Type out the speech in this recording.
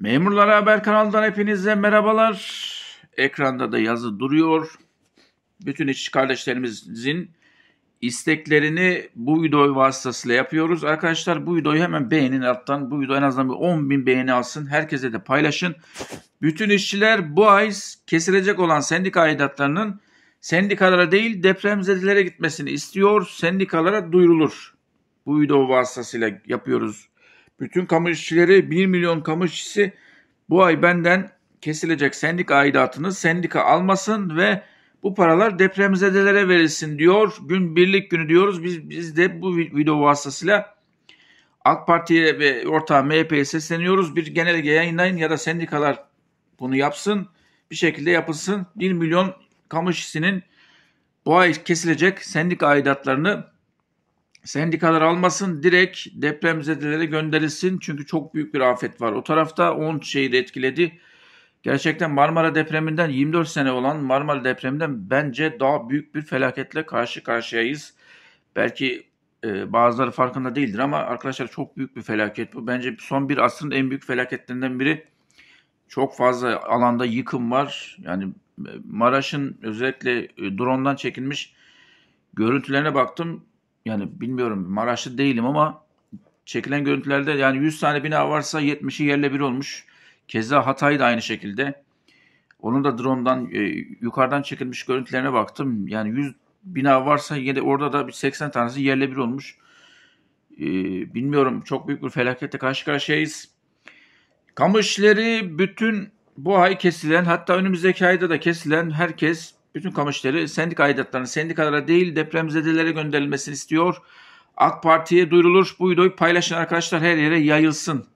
Memurlara Haber kanalından hepinize merhabalar. Ekranda da yazı duruyor. Bütün işçi kardeşlerimizin isteklerini bu video vasıtasıyla yapıyoruz. Arkadaşlar bu videoyu hemen beğenin alttan. Bu video en azından bir 10 bin beğeni alsın. Herkese de paylaşın. Bütün işçiler bu ay kesilecek olan sendika aidatlarının sendikalara değil depremzedelere gitmesini istiyor. Sendikalara duyurulur. Bu video vasıtasıyla yapıyoruz. Bütün kamu işçileri 1 milyon kamu işçisi bu ay benden kesilecek sendika aidatını sendika almasın ve bu paralar depremzedelere verilsin diyor. Gün birlik günü diyoruz. Biz, biz de bu video vasıtasıyla AK Parti'ye ve ortağı MHP'ye sesleniyoruz. Bir genelge yayınlayın ya da sendikalar bunu yapsın. Bir şekilde yapılsın. 1 milyon kamu işçisinin bu ay kesilecek sendika aidatlarını sendikalar almasın direkt depremzedelere gönderilsin. Çünkü çok büyük bir afet var. O tarafta 10 şeyi de etkiledi. Gerçekten Marmara depreminden 24 sene olan Marmara depreminden bence daha büyük bir felaketle karşı karşıyayız. Belki e, bazıları farkında değildir ama arkadaşlar çok büyük bir felaket bu. Bence son bir asrın en büyük felaketlerinden biri. Çok fazla alanda yıkım var. Yani e, Maraş'ın özellikle e, drone'dan çekilmiş görüntülerine baktım. Yani bilmiyorum Maraşlı değilim ama çekilen görüntülerde yani 100 tane bina varsa 70'i yerle bir olmuş. Keza Hatay da aynı şekilde. Onun da drone'dan e, yukarıdan çekilmiş görüntülerine baktım. Yani 100 bina varsa yine orada da bir 80 tanesi yerle bir olmuş. E, bilmiyorum çok büyük bir felaketle karşı karşıyayız. Kamu bütün bu ay kesilen hatta önümüzdeki ayda da kesilen herkes bütün kamu işleri sendika aidatlarını sendikalara değil depremzedelere gönderilmesini istiyor. AK Parti'ye duyurulur. Bu videoyu paylaşın arkadaşlar her yere yayılsın.